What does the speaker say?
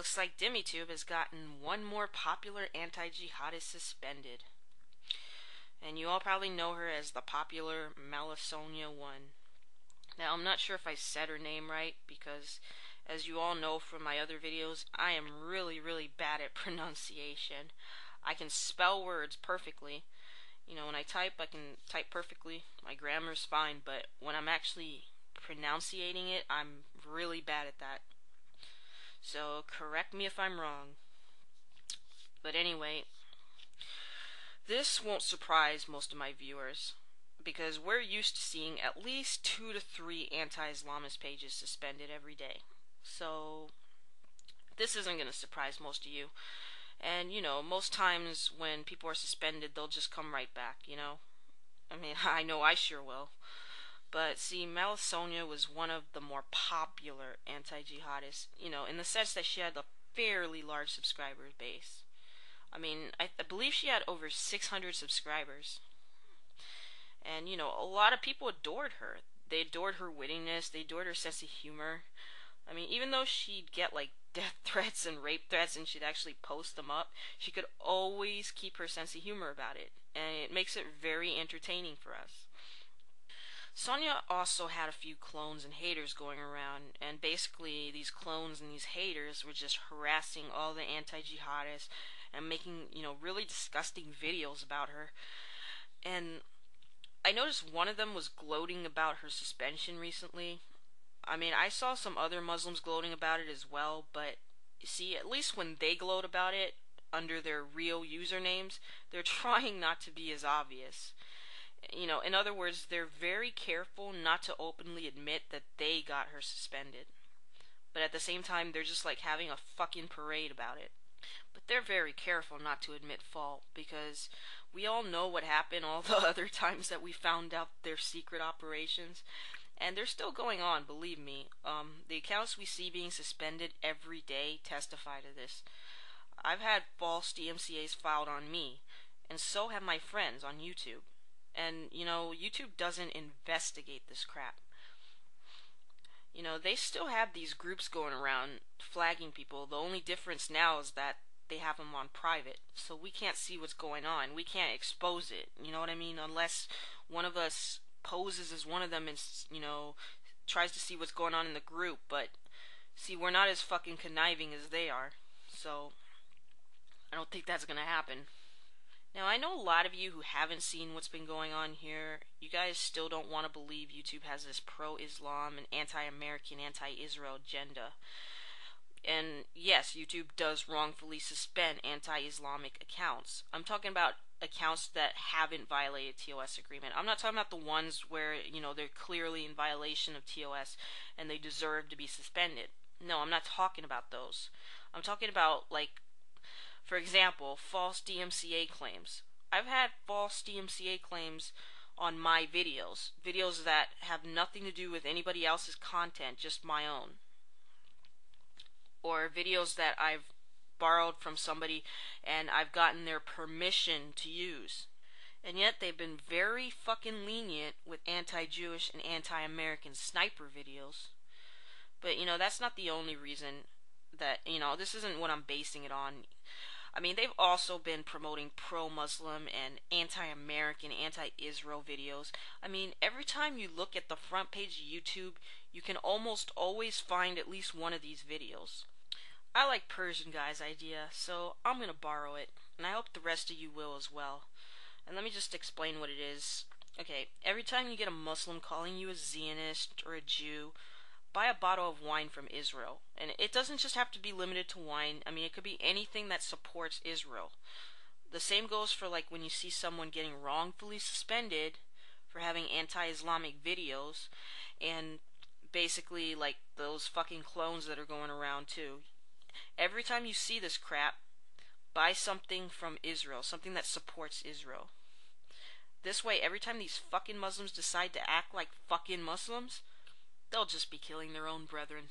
Looks like DhimmiTube has gotten one more popular anti-jihadist suspended. And you all probably know her as the popular Malasonja1. Now, I'm not sure if I said her name right because, as you all know from my other videos, I am really, really bad at pronunciation. I can spell words perfectly. You know, when I type, I can type perfectly. My grammar's fine, but when I'm actually pronouncing it, I'm really bad at that. So, correct me if I'm wrong. But anyway, this won't surprise most of my viewers because we're used to seeing at least two to three anti-Islamist pages suspended every day. So this isn't going to surprise most of you. And you know, most times when people are suspended, they'll just come right back, you know. I mean, I know I sure will. But see, Malasonja was one of the more popular anti-jihadists, you know, in the sense that she had a fairly large subscriber base. I mean, I, I believe she had over 600 subscribers. And, you know, a lot of people adored her. They adored her wittiness, they adored her sense of humor. I mean, even though she'd get, like, death threats and rape threats and she'd actually post them up, she could always keep her sense of humor about it. And it makes it very entertaining for us. Sonja also had a few clones and haters going around, and basically these clones and these haters were just harassing all the anti-jihadists and making, you know, really disgusting videos about her. And I noticed one of them was gloating about her suspension recently. I mean, I saw some other Muslims gloating about it as well, but you see, at least when they gloat about it under their real usernames, they're trying not to be as obvious. You know, in other words, they're very careful not to openly admit that they got her suspended. But at the same time, they're just like having a fucking parade about it. But they're very careful not to admit fault because we all know what happened all the other times that we found out their secret operations. And they're still going on, believe me. Um, the accounts we see being suspended every day testify to this. I've had false DMCAs filed on me, and so have my friends on YouTube. And, you know, YouTube doesn't investigate this crap. You know, they still have these groups going around flagging people. The only difference now is that they have them on private, so we can't see what's going on. We can't expose it. You know what I mean? Unless one of us poses as one of them and you know tries to see what's going on in the group. But see, we're not as fucking conniving as they are, so I don't think that's gonna happen. Now, I know a lot of you who haven't seen what's been going on here, you guys still don't want to believe YouTube has this pro-Islam and anti-American, anti-Israel agenda. And yes, YouTube does wrongfully suspend anti-Islamic accounts. I'm talking about accounts that haven't violated TOS agreement. I'm not talking about the ones where, you know, they're clearly in violation of TOS and they deserve to be suspended. No, I'm not talking about those. I'm talking about like for example, false DMCA claims. I've had false DMCA claims on my videos, videos that have nothing to do with anybody else's content, just my own. Or videos that I've borrowed from somebody and I've gotten their permission to use. And yet they've been very fucking lenient with anti-Jewish and anti-American sniper videos. But, you know, that's not the only reason that, you know, this isn't what I'm basing it on. I mean, they've also been promoting pro-Muslim and anti-American, anti-Israel videos. I mean, every time you look at the front page of YouTube, you can almost always find at least one of these videos. I like Persian Guy's idea, so I'm going to borrow it, and I hope the rest of you will as well. And let me just explain what it is. Okay, every time you get a Muslim calling you a Zionist or a Jew buy a bottle of wine from Israel. And it doesn't just have to be limited to wine. I mean, it could be anything that supports Israel. The same goes for like when you see someone getting wrongfully suspended for having anti-Islamic videos and basically like those fucking clones that are going around too. Every time you see this crap, buy something from Israel, something that supports Israel. This way, every time these fucking Muslims decide to act like fucking Muslims, they'll just be killing their own brethren.